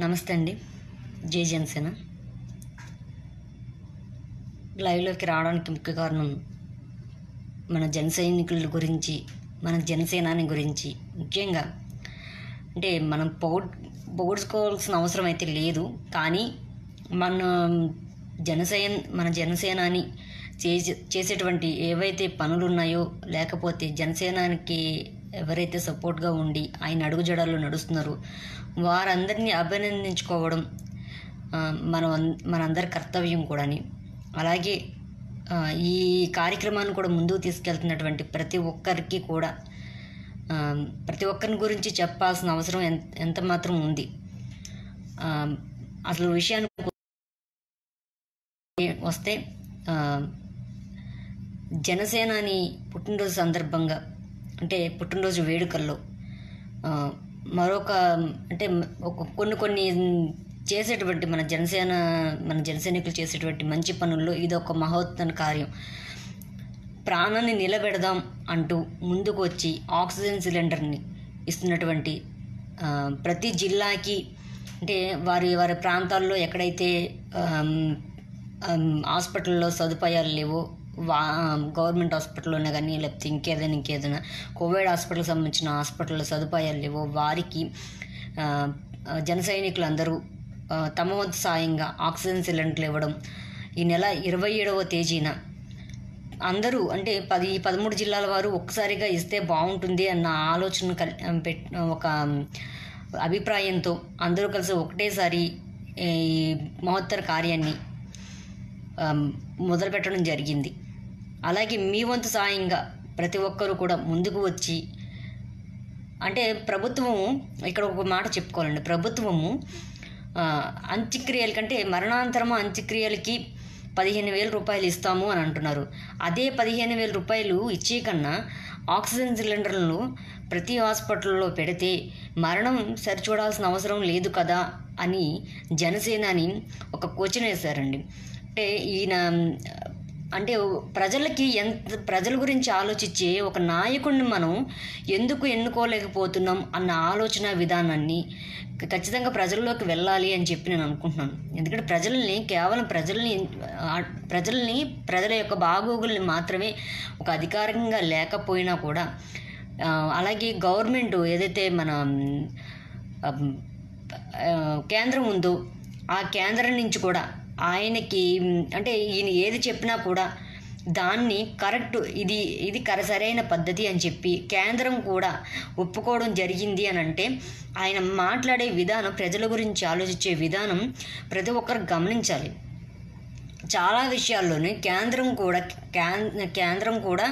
నమస్తే అండి. జే జనసేన. లైవ్లోకి రావడానికి ముఖ్య కారణం మన జన సైనికుల గురించి మన జనసేనాని గురించి ముఖ్యంగా. అంటే మనం పొగడ్ పొగుడుకోవాల్సిన అవసరం అయితే లేదు కానీ మన జనసేన మన జనసేనాని చేసే చేసేటువంటి ఏవైతే పనులు ఉన్నాయో లేకపోతే జనసేనానికి ఎవరైతే సపోర్ట్గా ఉండి ఆయన అడుగుజడల్లో నడుస్తున్నారో వారందరినీ అభినందించుకోవడం మనం మన మనందరి కర్తవ్యం కూడాని. అలాగే ఈ కార్యక్రమాన్ని కూడా ముందుకు తీసుకెళ్తున్నటువంటి ప్రతి ఒక్కరికి కూడా ప్రతి ఒక్కరిని గురించి చెప్పాల్సిన అవసరం ఎంత ఎంత మాత్రం ఉంది. అసలు విషయానికి వస్తే జనసేనాని పుట్టినరోజు సందర్భంగా అంటే పుట్టినరోజు వేడుకల్లో మరొక అంటే ఒక కొన్ని కొన్ని చేసేటువంటి మన జనసేన మన జనసైనికులు చేసేటువంటి మంచి పనుల్లో ఇది ఒక కార్యం. ప్రాణాన్ని నిలబెడదాం అంటూ ముందుకు వచ్చి ఆక్సిజన్ సిలిండర్ని ఇస్తున్నటువంటి ప్రతి జిల్లాకి అంటే వారి వారి ప్రాంతాల్లో ఎక్కడైతే హాస్పిటల్లో సదుపాయాలు లేవో వా గవర్నమెంట్ హాస్పిటల్లోనే కానీ లేకపోతే ఇంకేదైనా ఇంకేదైనా కోవిడ్ హాస్పిటల్కి సంబంధించిన హాస్పిటల్లో సదుపాయాలు లేవో వారికి జన సైనికులు అందరూ తమ వంతు సాయంగా ఆక్సిజన్ సిలిండర్లు ఇవ్వడం ఈ నెల ఇరవై ఏడవ తేదీన. అందరూ అంటే పది పదమూడు జిల్లాల వారు ఒక్కసారిగా ఇస్తే బాగుంటుంది అన్న ఆలోచన కల్ పెట్ ఒక అభిప్రాయంతో అందరూ కలిసి ఒకటేసారి ఈ మహత్తర కార్యాన్ని మొదలుపెట్టడం జరిగింది. అలాగే మీ వంతు సాయంగా ప్రతి ఒక్కరూ కూడా ముందుకు వచ్చి అంటే ప్రభుత్వము ఇక్కడ ఒక మాట చెప్పుకోవాలండి. ప్రభుత్వము అంత్యక్రియల కంటే మరణాంతరము అంత్యక్రియలకి పదిహేను వేల రూపాయలు ఇస్తాము అని అంటున్నారు. అదే పదిహేను వేల రూపాయలు ఇచ్చే కన్నా ఆక్సిజన్ సిలిండర్లను ప్రతి హాస్పిటల్లో పెడితే మరణం సరిచూడాల్సిన అవసరం లేదు కదా అని జనసేనాని ఒక క్వశ్చన్ వేశారండి. అంటే ఈయన అంటే ప్రజలకి ఎంత ప్రజల గురించి ఆలోచించే ఒక నాయకుడిని మనం ఎందుకు ఎన్నుకోలేకపోతున్నాం అన్న ఆలోచన విధానాన్ని ఖచ్చితంగా ప్రజల్లోకి వెళ్ళాలి అని చెప్పి నేను అనుకుంటున్నాను. ఎందుకంటే ప్రజల్ని కేవలం ప్రజల్ని ప్రజల్ని ప్రజల యొక్క బాగోగుల్ని మాత్రమే ఒక అధికారికంగా లేకపోయినా కూడా అలాగే గవర్నమెంట్ ఏదైతే మన కేంద్రం ఉందో ఆ కేంద్రం నుంచి కూడా ఆయనకి అంటే ఈయన ఏది చెప్పినా కూడా దాన్ని కరెక్ట్ ఇది ఇది కర సరైన పద్ధతి అని చెప్పి కేంద్రం కూడా ఒప్పుకోవడం జరిగింది అని అంటే ఆయన మాట్లాడే విధానం ప్రజల గురించి ఆలోచించే విధానం ప్రతి ఒక్కరు గమనించాలి. చాలా విషయాల్లోనే కేంద్రం కూడా కేంద్రం కూడా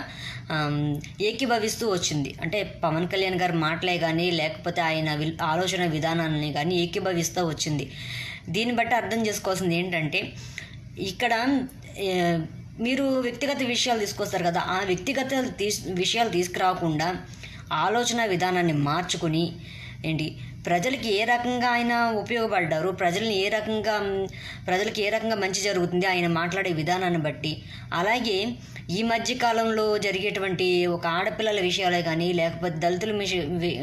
ఏకీభవిస్తూ వచ్చింది. అంటే పవన్ కళ్యాణ్ గారి మాటలే కానీ లేకపోతే ఆయన ఆలోచన విధానాన్ని కానీ ఏకీభవిస్తూ వచ్చింది. దీన్ని బట్టి అర్థం చేసుకోవాల్సింది ఏంటంటే ఇక్కడ మీరు వ్యక్తిగత విషయాలు తీసుకొస్తారు కదా ఆ వ్యక్తిగత తీస్ విషయాలు తీసుకురాకుండా ఆలోచన విధానాన్ని మార్చుకుని ఏంటి ప్రజలకి ఏ రకంగా ఆయన ఉపయోగపడ్డారు ప్రజల్ని ఏ రకంగా ప్రజలకి ఏ రకంగా మంచి జరుగుతుంది ఆయన మాట్లాడే విధానాన్ని బట్టి. అలాగే ఈ మధ్య కాలంలో జరిగేటువంటి ఒక ఆడపిల్లల విషయాలే కానీ లేకపోతే దళితుల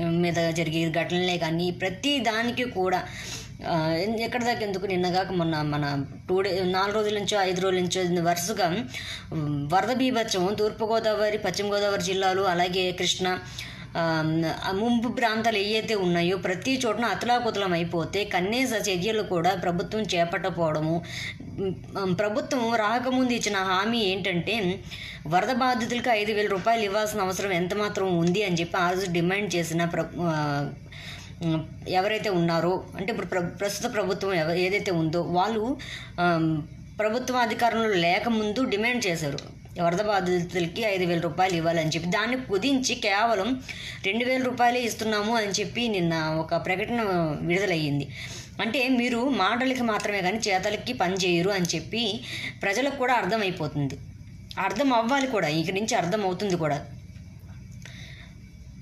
మీద జరిగే ఘటనలే కానీ ప్రతి దానికి కూడా ఎక్కడ దాకా ఎందుకు? నిన్నగాక మొన్న మన టూ డే నాలుగు రోజుల నుంచో ఐదు రోజుల నుంచో వరుసగా వరద బీభత్సం తూర్పుగోదావరి పశ్చిమ గోదావరి జిల్లాలు అలాగే కృష్ణ ముంపు ప్రాంతాలు ఏవైతే ఉన్నాయో ప్రతి చోటన అతలాకుతలం అయిపోతే కనీస చర్యలు కూడా ప్రభుత్వం చేపట్టకపోవడము. ప్రభుత్వం రాకముందు ఇచ్చిన హామీ ఏంటంటే వరద బాధితులకు ఐదు వేల రూపాయలు ఇవ్వాల్సిన అవసరం ఎంత మాత్రం ఉంది అని చెప్పి ఆ రోజు డిమాండ్ చేసిన ప్ర ఎవరైతే ఉన్నారో అంటే ఇప్పుడు ప్ర ప్రస్తుత ప్రభుత్వం ఏదైతే ఉందో వాళ్ళు ప్రభుత్వ అధికారంలో లేకముందు డిమాండ్ చేశారు. వరద బాధితులకి ఐదు వేల రూపాయలు ఇవ్వాలని చెప్పి. దాన్ని కుదించి కేవలం రెండు వేల రూపాయలే ఇస్తున్నాము అని చెప్పి నిన్న ఒక ప్రకటన విడుదలయ్యింది. అంటే మీరు మాటలకి మాత్రమే కానీ చేతలకి పని చేయరు అని చెప్పి ప్రజలకు కూడా అర్థమైపోతుంది. అర్థం అవ్వాలి కూడా. ఇక నుంచి అర్థం అవుతుంది కూడా.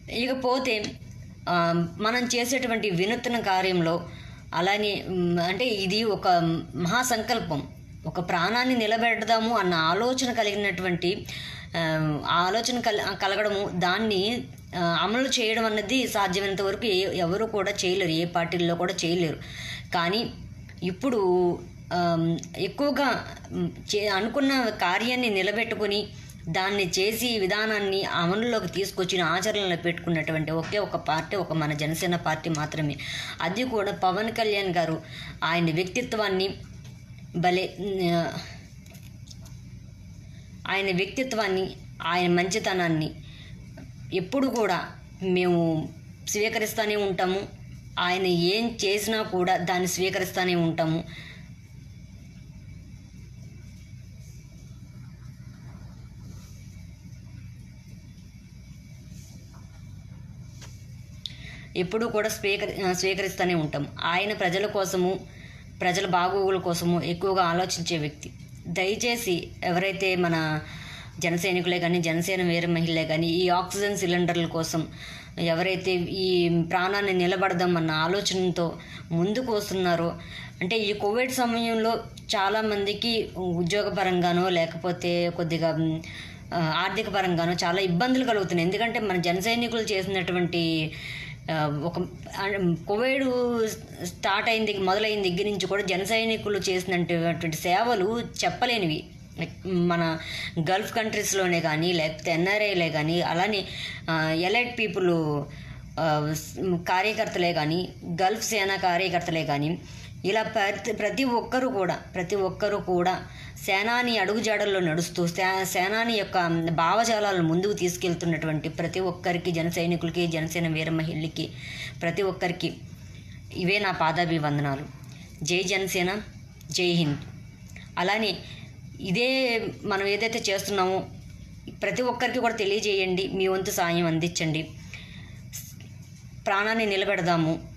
ఇకపోతే మనం చేసేటువంటి వినూత్న కార్యంలో అలానే అంటే ఇది ఒక మహాసంకల్పం. ఒక ప్రాణాన్ని నిలబెడదాము అన్న ఆలోచన కలిగినటువంటి ఆలోచన కల కలగడము దాన్ని అమలు చేయడం అన్నది సాధ్యమైనంత వరకు ఏ ఎవరు కూడా చేయలేరు ఏ పార్టీల్లో కూడా చేయలేరు. కానీ ఇప్పుడు ఎక్కువగా చే అనుకున్న కార్యాన్ని నిలబెట్టుకొని దాన్ని చేసి విధానాన్ని అమలులోకి తీసుకొచ్చిన ఆచరణలో పెట్టుకున్నటువంటి ఒకే ఒక పార్టీ ఒక మన జనసేన పార్టీ మాత్రమే. అది కూడా పవన్ కళ్యాణ్ గారు ఆయన వ్యక్తిత్వాన్ని భలే ఆయన వ్యక్తిత్వాన్ని ఆయన మంచితనాన్ని ఎప్పుడు కూడా మేము స్వీకరిస్తూనే ఉంటాము. ఆయన ఏం చేసినా కూడా దాన్ని స్వీకరిస్తూనే ఉంటాము. ఎప్పుడూ కూడా స్వీకరి స్వీకరిస్తూనే ఉంటాం. ఆయన ప్రజల కోసము ప్రజల బాగోగుల కోసము ఎక్కువగా ఆలోచించే వ్యక్తి. దయచేసి ఎవరైతే మన జనసైనికులే కానీ జనసేన వీర మహిళలే కానీ ఈ ఆక్సిజన్ సిలిండర్ల కోసం ఎవరైతే ఈ ప్రాణాన్ని నిలబడదామన్న ఆలోచనతో ముందుకు వస్తున్నారో అంటే ఈ కోవిడ్ సమయంలో చాలామందికి ఉద్యోగపరంగానో లేకపోతే కొద్దిగా ఆర్థిక పరంగానో చాలా ఇబ్బందులు కలుగుతున్నాయి. ఎందుకంటే మన జన సైనికులు చేసినటువంటి ఒక కోవిడ్ స్టార్ట్ అయిన దగ్గర మొదలైన దగ్గర నుంచి కూడా జన సైనికులు చేసినటువంటి సేవలు చెప్పలేనివి. మన గల్ఫ్ కంట్రీస్లోనే కానీ లేకపోతే ఎన్ఆర్ఐలే కానీ అలానే ఎలైట్ పీపుల్ కార్యకర్తలే కానీ గల్ఫ్ సేన కార్యకర్తలే కానీ ఇలా ప్రతి ప్రతి ఒక్కరు కూడా ప్రతి ఒక్కరూ కూడా సేనాని అడుగుజాడల్లో నడుస్తూ సే- సేనాని యొక్క భావజాలాలను ముందుకు తీసుకెళ్తున్నటువంటి ప్రతి ఒక్కరికి జన సైనికులకి జనసేన వీర మహిళలకి ప్రతి ఒక్కరికి ఇవే నా పాదాభివందనాలు. జై జనసేన జై హింద్. అలానే ఇదే మనం ఏదైతే చేస్తున్నామో ప్రతి ఒక్కరికి కూడా తెలియజేయండి మీ వంతు సాయం అందించండి. ప్రాణాన్ని నిలబెడదాము.